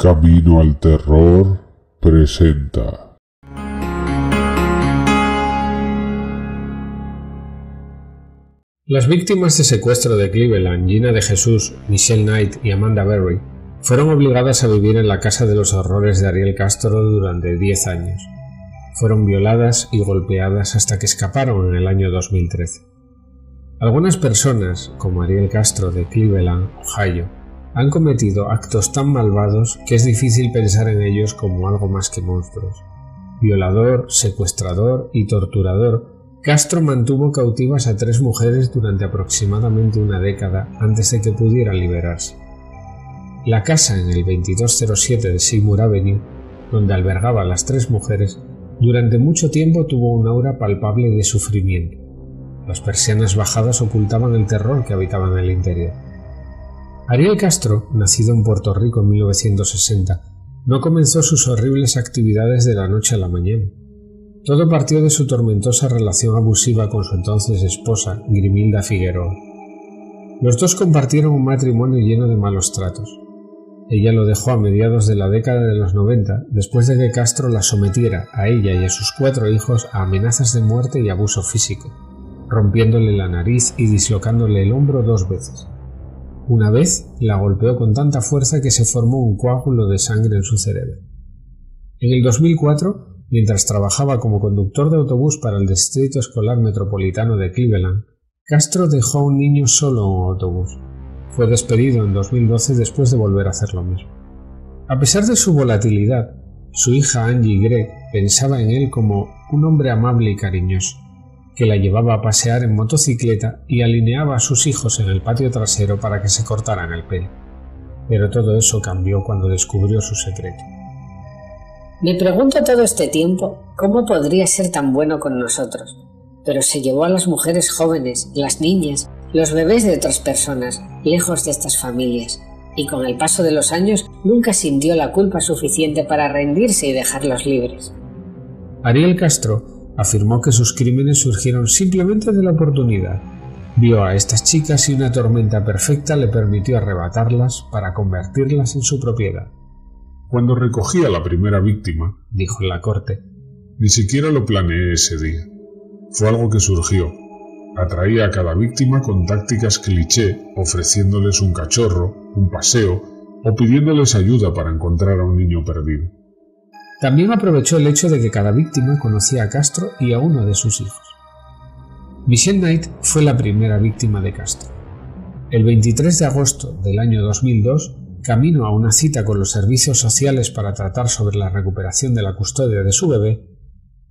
Camino al Terror presenta. Las víctimas de secuestro de Cleveland, Gina de Jesús, Michelle Knight y Amanda Berry, fueron obligadas a vivir en la casa de los horrores de Ariel Castro durante 10 años. Fueron violadas y golpeadas hasta que escaparon en el año 2013. Algunas personas, como Ariel Castro de Cleveland, Ohio, han cometido actos tan malvados que es difícil pensar en ellos como algo más que monstruos. Violador, secuestrador y torturador, Castro mantuvo cautivas a tres mujeres durante aproximadamente una década antes de que pudieran liberarse. La casa en el 2207 de Seymour Avenue, donde albergaba a las tres mujeres, durante mucho tiempo tuvo un aura palpable de sufrimiento. Las persianas bajadas ocultaban el terror que habitaba en el interior. Ariel Castro, nacido en Puerto Rico en 1960, no comenzó sus horribles actividades de la noche a la mañana. Todo partió de su tormentosa relación abusiva con su entonces esposa, Grimilda Figueroa. Los dos compartieron un matrimonio lleno de malos tratos. Ella lo dejó a mediados de la década de los 90, después de que Castro la sometiera a ella y a sus cuatro hijos a amenazas de muerte y abuso físico, rompiéndole la nariz y dislocándole el hombro dos veces. Una vez la golpeó con tanta fuerza que se formó un coágulo de sangre en su cerebro. En el 2004, mientras trabajaba como conductor de autobús para el Distrito Escolar Metropolitano de Cleveland, Castro dejó a un niño solo en un autobús. Fue despedido en 2012 después de volver a hacer lo mismo. A pesar de su volatilidad, su hija Angie Gregg pensaba en él como un hombre amable y cariñoso que la llevaba a pasear en motocicleta y alineaba a sus hijos en el patio trasero para que se cortaran el pelo. Pero todo eso cambió cuando descubrió su secreto. Me pregunto todo este tiempo cómo podría ser tan bueno con nosotros, pero se llevó a las mujeres jóvenes, las niñas, los bebés de otras personas, lejos de estas familias, y con el paso de los años nunca sintió la culpa suficiente para rendirse y dejarlos libres. Ariel Castro afirmó que sus crímenes surgieron simplemente de la oportunidad. Vio a estas chicas y una tormenta perfecta le permitió arrebatarlas para convertirlas en su propiedad. Cuando recogí a la primera víctima, dijo en la corte, ni siquiera lo planeé ese día. Fue algo que surgió. Atraía a cada víctima con tácticas cliché, ofreciéndoles un cachorro, un paseo o pidiéndoles ayuda para encontrar a un niño perdido. También aprovechó el hecho de que cada víctima conocía a Castro y a uno de sus hijos. Michelle Knight fue la primera víctima de Castro. El 23 de agosto del año 2002, camino a una cita con los servicios sociales para tratar sobre la recuperación de la custodia de su bebé,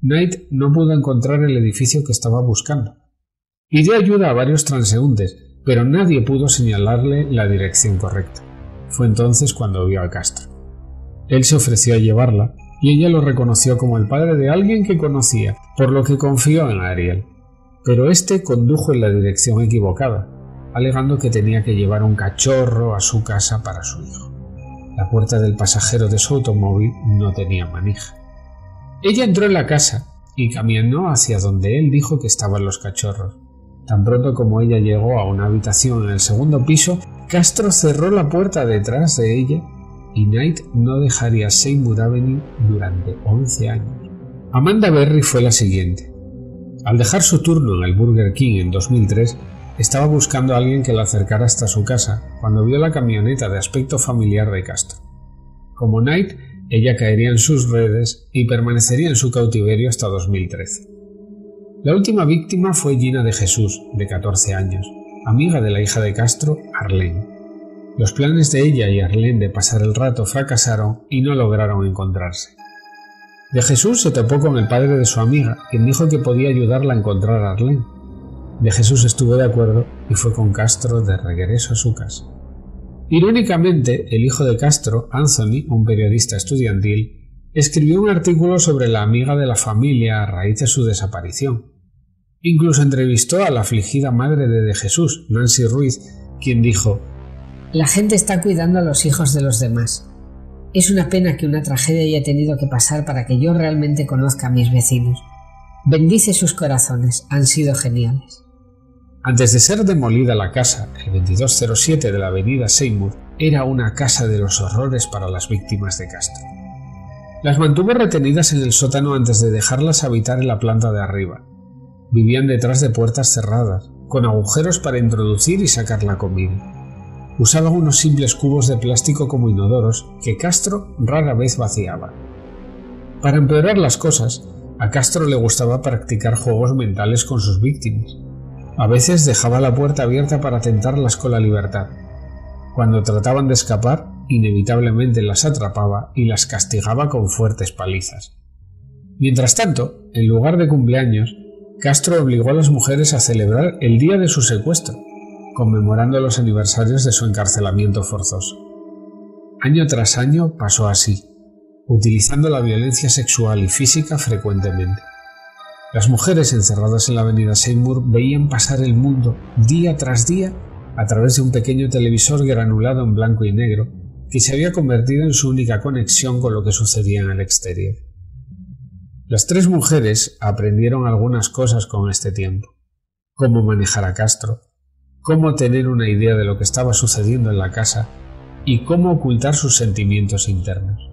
Knight no pudo encontrar el edificio que estaba buscando. Pidió ayuda a varios transeúntes, pero nadie pudo señalarle la dirección correcta. Fue entonces cuando vio a Castro. Él se ofreció a llevarla y ella lo reconoció como el padre de alguien que conocía, por lo que confió en Ariel. Pero éste condujo en la dirección equivocada, alegando que tenía que llevar un cachorro a su casa para su hijo. La puerta del pasajero de su automóvil no tenía manija. Ella entró en la casa y caminó hacia donde él dijo que estaban los cachorros. Tan pronto como ella llegó a una habitación en el segundo piso, Castro cerró la puerta detrás de ella y Knight no dejaría Seymour Avenue durante 11 años. Amanda Berry fue la siguiente. Al dejar su turno en el Burger King en 2003, estaba buscando a alguien que la acercara hasta su casa cuando vio la camioneta de aspecto familiar de Castro. Como Knight, ella caería en sus redes y permanecería en su cautiverio hasta 2013. La última víctima fue Gina de Jesús, de 14 años, amiga de la hija de Castro, Arlene. Los planes de ella y Arlene de pasar el rato fracasaron y no lograron encontrarse. De Jesús se topó con el padre de su amiga, quien dijo que podía ayudarla a encontrar a Arlene. De Jesús estuvo de acuerdo y fue con Castro de regreso a su casa. Irónicamente, el hijo de Castro, Anthony, un periodista estudiantil, escribió un artículo sobre la amiga de la familia a raíz de su desaparición. Incluso entrevistó a la afligida madre de De Jesús, Nancy Ruiz, quien dijo la gente está cuidando a los hijos de los demás. Es una pena que una tragedia haya tenido que pasar para que yo realmente conozca a mis vecinos. Bendice sus corazones, han sido geniales. Antes de ser demolida la casa, el 2207 de la avenida Seymour, era una casa de los horrores para las víctimas de Castro. Las mantuvo retenidas en el sótano antes de dejarlas habitar en la planta de arriba. Vivían detrás de puertas cerradas, con agujeros para introducir y sacar la comida. Usaban unos simples cubos de plástico como inodoros que Castro rara vez vaciaba. Para empeorar las cosas, a Castro le gustaba practicar juegos mentales con sus víctimas. A veces dejaba la puerta abierta para tentarlas con la libertad. Cuando trataban de escapar, inevitablemente las atrapaba y las castigaba con fuertes palizas. Mientras tanto, en lugar de cumpleaños, Castro obligó a las mujeres a celebrar el día de su secuestro, conmemorando los aniversarios de su encarcelamiento forzoso. Año tras año pasó así, utilizando la violencia sexual y física frecuentemente. Las mujeres encerradas en la avenida Seymour veían pasar el mundo día tras día a través de un pequeño televisor granulado en blanco y negro que se había convertido en su única conexión con lo que sucedía en el exterior. Las tres mujeres aprendieron algunas cosas con este tiempo. Cómo manejar a Castro, cómo tener una idea de lo que estaba sucediendo en la casa y cómo ocultar sus sentimientos internos.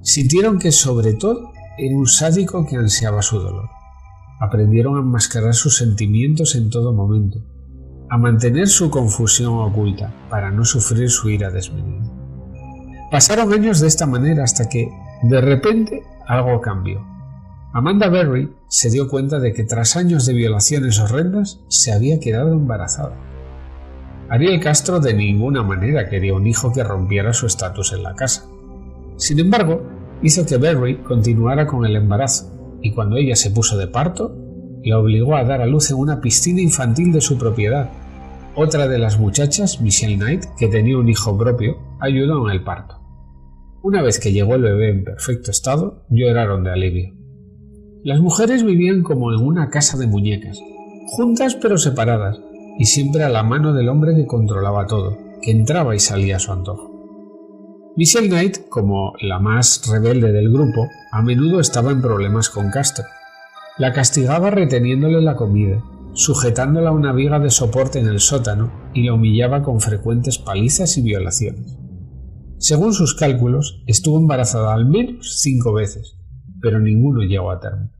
Sintieron que sobre todo era un sádico que ansiaba su dolor. Aprendieron a enmascarar sus sentimientos en todo momento, a mantener su confusión oculta para no sufrir su ira desmedida. Pasaron años de esta manera hasta que, de repente, algo cambió. Amanda Berry se dio cuenta de que tras años de violaciones horrendas se había quedado embarazada. Ariel Castro de ninguna manera quería un hijo que rompiera su estatus en la casa. Sin embargo, hizo que Berry continuara con el embarazo y cuando ella se puso de parto, la obligó a dar a luz en una piscina infantil de su propiedad. Otra de las muchachas, Michelle Knight, que tenía un hijo propio, ayudó en el parto. Una vez que llegó el bebé en perfecto estado, lloraron de alivio. Las mujeres vivían como en una casa de muñecas, juntas pero separadas, y siempre a la mano del hombre que controlaba todo, que entraba y salía a su antojo. Michelle Knight, como la más rebelde del grupo, a menudo estaba en problemas con Castro. La castigaba reteniéndole la comida, sujetándola a una viga de soporte en el sótano y la humillaba con frecuentes palizas y violaciones. Según sus cálculos, estuvo embarazada al menos cinco veces, pero ninguno llegó a término.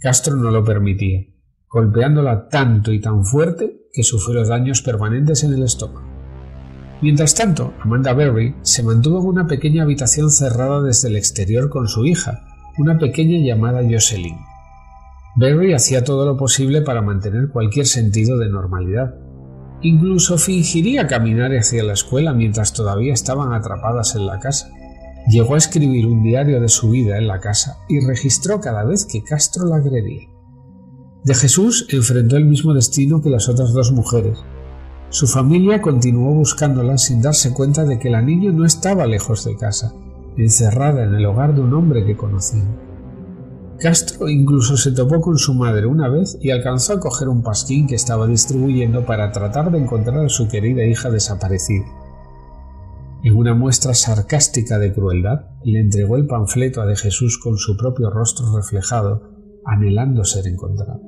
Castro no lo permitía, golpeándola tanto y tan fuerte que sufrió daños permanentes en el estómago. Mientras tanto, Amanda Berry se mantuvo en una pequeña habitación cerrada desde el exterior con su hija, una pequeña llamada Jocelyn. Berry hacía todo lo posible para mantener cualquier sentido de normalidad. Incluso fingiría caminar hacia la escuela mientras todavía estaban atrapadas en la casa. Llegó a escribir un diario de su vida en la casa y registró cada vez que Castro la agredía. De Jesús enfrentó el mismo destino que las otras dos mujeres. Su familia continuó buscándola sin darse cuenta de que la niña no estaba lejos de casa, encerrada en el hogar de un hombre que conocía. Castro incluso se topó con su madre una vez y alcanzó a coger un pasquín que estaba distribuyendo para tratar de encontrar a su querida hija desaparecida. En una muestra sarcástica de crueldad, le entregó el panfleto a de Jesús con su propio rostro reflejado, anhelando ser encontrado.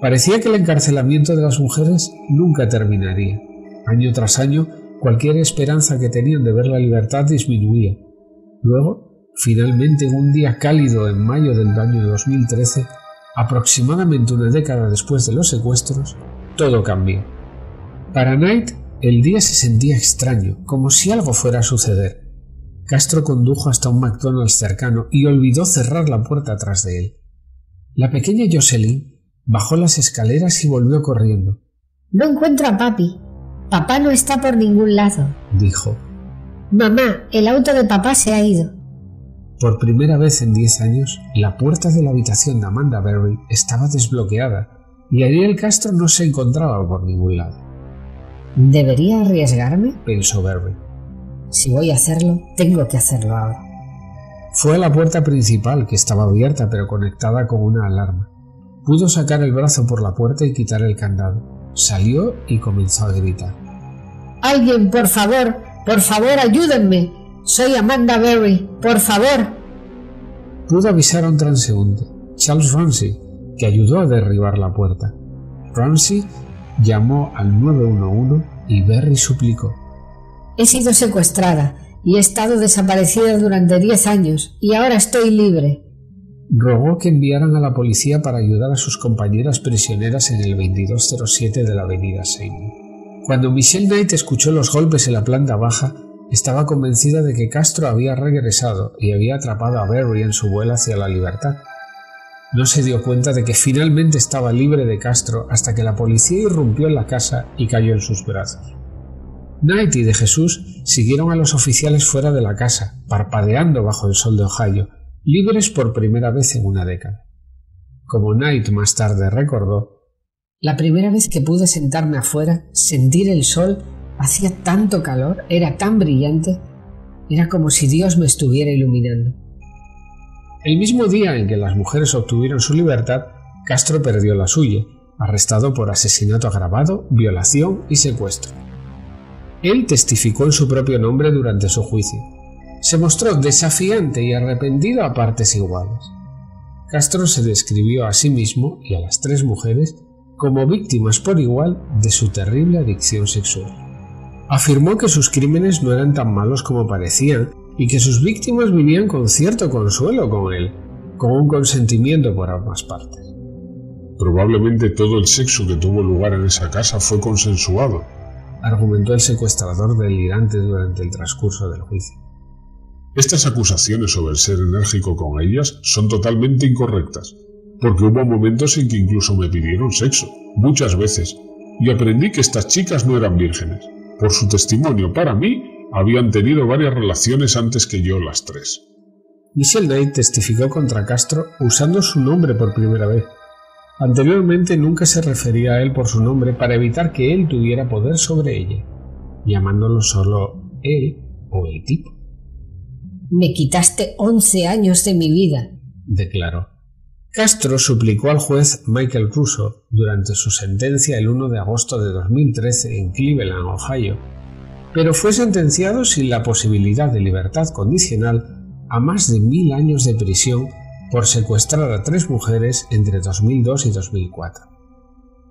Parecía que el encarcelamiento de las mujeres nunca terminaría. Año tras año, cualquier esperanza que tenían de ver la libertad disminuía. Luego, finalmente, en un día cálido en mayo del año 2013, aproximadamente una década después de los secuestros, todo cambió. Para Knight el día se sentía extraño, como si algo fuera a suceder. Castro condujo hasta un McDonald's cercano y olvidó cerrar la puerta tras de él. La pequeña Jocelyn bajó las escaleras y volvió corriendo. No encuentro a papi. Papá no está por ningún lado, dijo. Mamá, el auto de papá se ha ido. Por primera vez en diez años, la puerta de la habitación de Amanda Berry estaba desbloqueada y Ariel Castro no se encontraba por ningún lado. ¿Debería arriesgarme? pensó Berry. Si voy a hacerlo, tengo que hacerlo ahora. Fue a la puerta principal, que estaba abierta pero conectada con una alarma. Pudo sacar el brazo por la puerta y quitar el candado. Salió y comenzó a gritar. Alguien, por favor, por favor, ayúdenme. Soy Amanda Berry, por favor. Pudo avisar a un transeúnte, Charles Ramsey, que ayudó a derribar la puerta. Ramsey llamó al 911 y Berry suplicó. He sido secuestrada y he estado desaparecida durante diez años y ahora estoy libre. Rogó que enviaran a la policía para ayudar a sus compañeras prisioneras en el 2207 de la avenida Seymour. Cuando Michelle Knight escuchó los golpes en la planta baja, estaba convencida de que Castro había regresado y había atrapado a Barry en su vuelo hacia la libertad. No se dio cuenta de que finalmente estaba libre de Castro hasta que la policía irrumpió en la casa y cayó en sus brazos. Knight y de Jesús siguieron a los oficiales fuera de la casa, parpadeando bajo el sol de Ohio, libres por primera vez en una década. Como Knight más tarde recordó, la primera vez que pude sentarme afuera, sentir el sol, hacía tanto calor, era tan brillante, era como si Dios me estuviera iluminando. El mismo día en que las mujeres obtuvieron su libertad, Castro perdió la suya, arrestado por asesinato agravado, violación y secuestro. Él testificó en su propio nombre durante su juicio, se mostró desafiante y arrepentido a partes iguales. Castro se describió a sí mismo y a las tres mujeres como víctimas por igual de su terrible adicción sexual. Afirmó que sus crímenes no eran tan malos como parecían y que sus víctimas vivían con cierto consuelo con él, con un consentimiento por ambas partes. Probablemente todo el sexo que tuvo lugar en esa casa fue consensuado, argumentó el secuestrador delirante durante el transcurso del juicio. Estas acusaciones sobre el ser enérgico con ellas son totalmente incorrectas, porque hubo momentos en que incluso me pidieron sexo, muchas veces, y aprendí que estas chicas no eran vírgenes. Por su testimonio, para mí, habían tenido varias relaciones antes que yo las tres. Michelle Knight testificó contra Castro usando su nombre por primera vez. Anteriormente nunca se refería a él por su nombre para evitar que él tuviera poder sobre ella, llamándolo solo él o el tipo. Me quitaste once años de mi vida, declaró. Castro suplicó al juez Michael Russo durante su sentencia el 1 de agosto de 2013 en Cleveland, Ohio, pero fue sentenciado sin la posibilidad de libertad condicional a más de mil años de prisión por secuestrar a tres mujeres entre 2002 y 2004.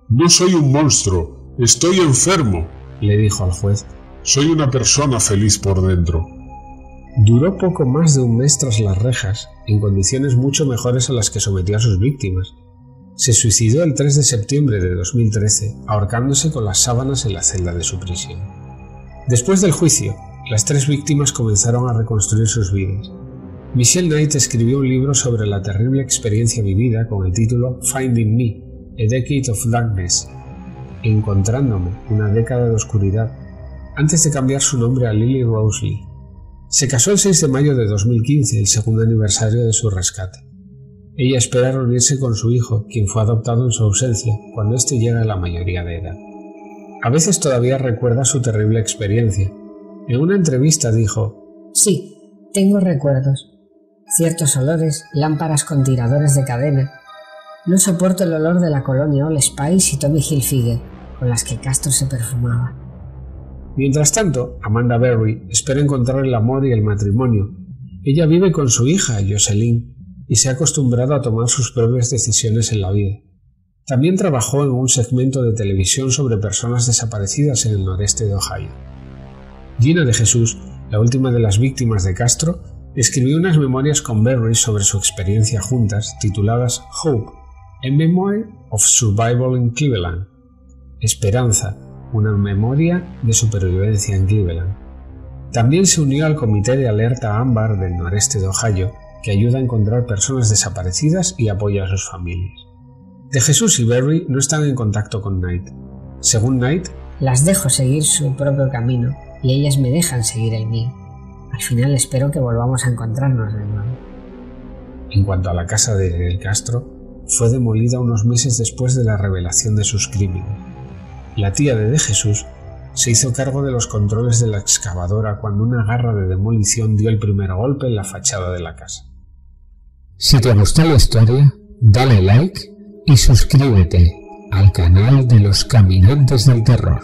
No soy un monstruo, estoy enfermo, le dijo al juez. Soy una persona feliz por dentro. Duró poco más de un mes tras las rejas, en condiciones mucho mejores a las que sometió a sus víctimas. Se suicidó el 3 de septiembre de 2013, ahorcándose con las sábanas en la celda de su prisión. Después del juicio, las tres víctimas comenzaron a reconstruir sus vidas. Michelle Knight escribió un libro sobre la terrible experiencia vivida con el título Finding Me, A Decade of Darkness, Encontrándome, una década de oscuridad, antes de cambiar su nombre a Lily Rose Lee. Se casó el 6 de mayo de 2015, el segundo aniversario de su rescate. Ella espera reunirse con su hijo, quien fue adoptado en su ausencia, cuando éste llega a la mayoría de edad. A veces todavía recuerda su terrible experiencia. En una entrevista dijo, Sí, tengo recuerdos. Ciertos olores, lámparas con tiradores de cadena. No soporto el olor de la colonia All Spice y Tommy Hilfiger, con las que Castro se perfumaba. Mientras tanto, Amanda Berry espera encontrar el amor y el matrimonio. Ella vive con su hija, Jocelyn, y se ha acostumbrado a tomar sus propias decisiones en la vida. También trabajó en un segmento de televisión sobre personas desaparecidas en el noreste de Ohio. Gina de Jesús, la última de las víctimas de Castro, escribió unas memorias con Berry sobre su experiencia juntas tituladas Hope, a Memoir of Survival in Cleveland, Esperanza, una memoria de supervivencia en Cleveland. También se unió al Comité de Alerta Ámbar del noreste de Ohio, que ayuda a encontrar personas desaparecidas y apoya a sus familias. De Jesús y Berry no están en contacto con Knight. Según Knight, las dejo seguir su propio camino y ellas me dejan seguir el mío. Al final espero que volvamos a encontrarnos de nuevo. En cuanto a la casa de El Castro, fue demolida unos meses después de la revelación de sus crímenes. La tía de De Jesús se hizo cargo de los controles de la excavadora cuando una garra de demolición dio el primer golpe en la fachada de la casa. Si te gustó la historia, dale like y suscríbete al canal de los Caminantes del Terror.